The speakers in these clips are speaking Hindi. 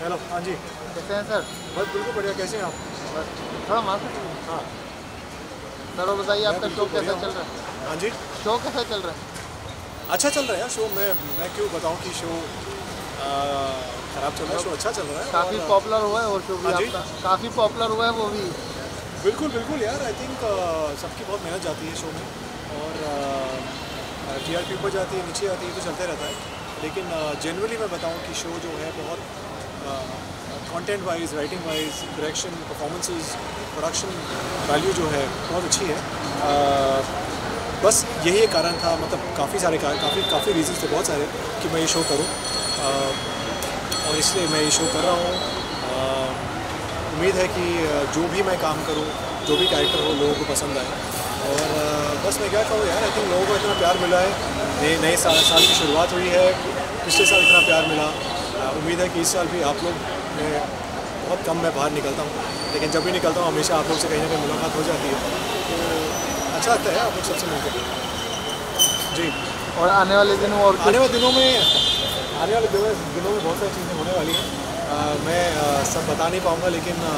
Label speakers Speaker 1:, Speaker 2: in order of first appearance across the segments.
Speaker 1: हेलो हाँ जी।
Speaker 2: कैसे हैं सर?
Speaker 1: बस बिल्कुल बढ़िया कैसे हैं आप?
Speaker 2: बस थोड़ा मास्क
Speaker 1: हाँ।
Speaker 2: सर और बताइए आपका शो कैसा चल रहा है?
Speaker 1: हाँ। जी।
Speaker 2: शो कैसा चल रहा है?
Speaker 1: अच्छा चल रहा है यार शो मैं मैं क्यों बताऊँ कि शो खराब चल रहा है शो अच्छा चल रहा है
Speaker 2: काफ़ी पॉपुलर हुआ है वो शो भी
Speaker 1: हाँ
Speaker 2: आपका। काफ़ी पॉपुलर हुआ है वो भी।
Speaker 1: बिल्कुल बिल्कुल यार आई थिंक सबकी बहुत मेहनत जाती है शो में और टी आर पी ऊपर जाती है नीचे आती है तो चलते रहता है। लेकिन जनरली मैं बताऊँ कि शो जो है बहुत content wise writing wise direction performances production value जो है बहुत अच्छी है। अ, बस यही एक कारण था मतलब काफ़ी सारे काफ़ी काफ़ी रीजन थे बहुत सारे कि मैं ये शो करूँ। अ, और इसलिए मैं ये शो कर रहा हूँ। अ, उम्मीद है कि जो भी मैं काम करूँ जो भी कैरेक्टर हो लोगों को पसंद आए। और बस मैं क्या कहूँ यार आई थिंक लोगों को इतना प्यार मिला है। नए नए साल साल की शुरुआत हुई है पिछले साल इतना प्यार मिला। उम्मीद है कि इस साल भी आप लोग मैं बहुत कम मैं बाहर निकलता हूँ। लेकिन जब भी निकलता हूँ हमेशा आप लोग से कहीं ना कहीं मुलाकात हो जाती है। तो अच्छा लगता है आप लोग सबसे मिलकर। जी।
Speaker 2: और आने वाले दिनों और
Speaker 1: आने वाले दिनों में आने वाले दिनों में दिनों में बहुत सारी चीज़ें होने वाली हैं। मैं अ, सब बता नहीं पाऊँगा लेकिन अ,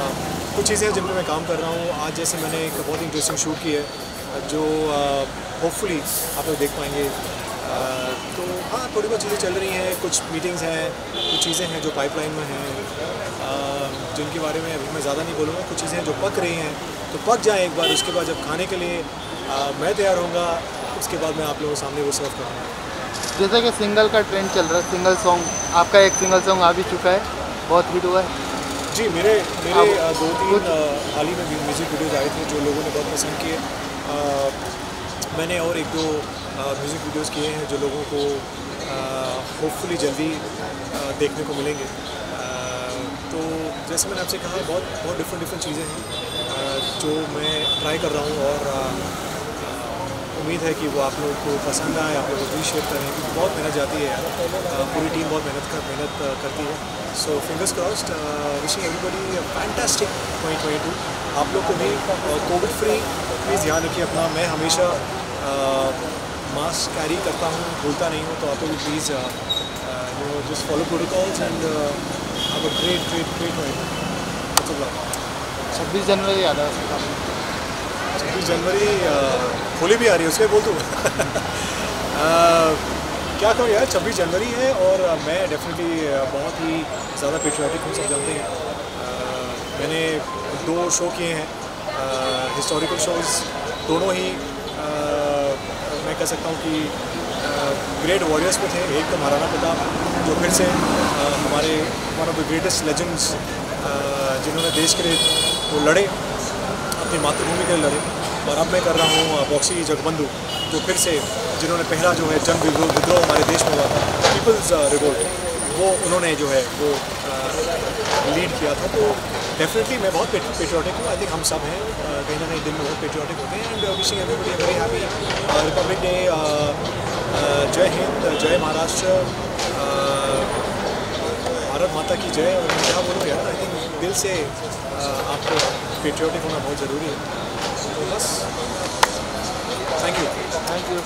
Speaker 1: कुछ चीज़ें हैं जिन पर मैं काम कर रहा हूँ। आज जैसे मैंने एक बहुत इंटरेस्टिंग शूट की है जो होपफुली आप लोग देख पाएँगे। तो हाँ थोड़ी बहुत चीज़ें चल रही हैं। कुछ मीटिंग्स हैं कुछ चीज़ें हैं जो पाइपलाइन में हैं। जिनके बारे में अभी मैं ज़्यादा नहीं बोलूँगा। कुछ चीज़ें हैं जो पक रही हैं तो पक जाएँ एक बार। उसके बाद जब खाने के लिए अ, मैं तैयार होऊँगा उसके बाद मैं आप लोगों के सामने वो सर्व करूँगा।
Speaker 2: जैसे कि सिंगल का ट्रेंड चल रहा है सिंगल सॉन्ग आपका एक सिंगल सॉन्ग आ भी चुका है बहुत हिट हुआ है।
Speaker 1: जी मेरे मेरे दो तीन हाल ही में म्यूज़िक वीडियोज़ आए थे जो लोगों ने बहुत पसंद किए। मैंने और एक दो म्यूज़िक वीडियोज़ किए हैं जो लोगों को होपफुली जल्दी अ, देखने को मिलेंगे। अ, तो जैसे मैंने आपसे कहा बहुत बहुत डिफरेंट डिफरेंट चीज़ें हैं अ, जो मैं ट्राई कर रहा हूँ और उम्मीद है कि वो आप लोगों को पसंद आए आप लोग अप्रिशिएट करें क्योंकि बहुत मेहनत जाती है यार। पूरी टीम बहुत मेहनत कर मेहनत करती है। So fingers crossed wishing everybody fantastic 2022 आप लोग को भी कोविड फ्री प्लीज़ ध्यान रखिए अपना। मैं हमेशा मास्क कैरी करता हूँ भूलता नहीं हूँ तो आप लोग please you know just follow protocols and have a great great great
Speaker 2: छब्बीस जनवरी याद है
Speaker 1: छब्बीस जनवरी होली भी आ रही है उसके बोल दूँ क्या कहूँ यार छब्बीस जनवरी है और मैं डेफिनेटली बहुत ही ज़्यादा पेट्रियाटिक हूँ सब जानते हैं। मैंने दो शो किए हैं। हिस्टोरिकल शोज़ दोनों ही कह सकता हूँ कि ग्रेट वॉरियर्स में थे। एक तो महाराणा प्रताप, जो फिर से हमारे one of the greatest legends जिन्होंने देश के लिए वो लड़े, अपनी मातृभूमि के लिए लड़े। और अब मैं कर रहा हूँ बॉक्सी जगबंधु, जो फिर से, जिन्होंने पहला जो है, जंग विद्रोह विद्रोह हमारे देश में हुआ था पीपल्स रिवोल्ट वो उन्होंने जो है वो लीड किया था तो डेफिनेटली मैं बहुत पेट्रियाटिक हूँ। आई थिंक हम सब हैं। कहीं ना कहीं दिल में बहुत पेट्रियाटिक होते हैं। And wishing everybody very happy Republic Day जय हिंद, जय महाराष्ट्र भारत माता की जय। और मैं क्या बोलूँ यार आई थिंक दिल से आपको पेट्रियाटिक होना बहुत ज़रूरी है। तो बस थैंक यू
Speaker 2: थैंक यू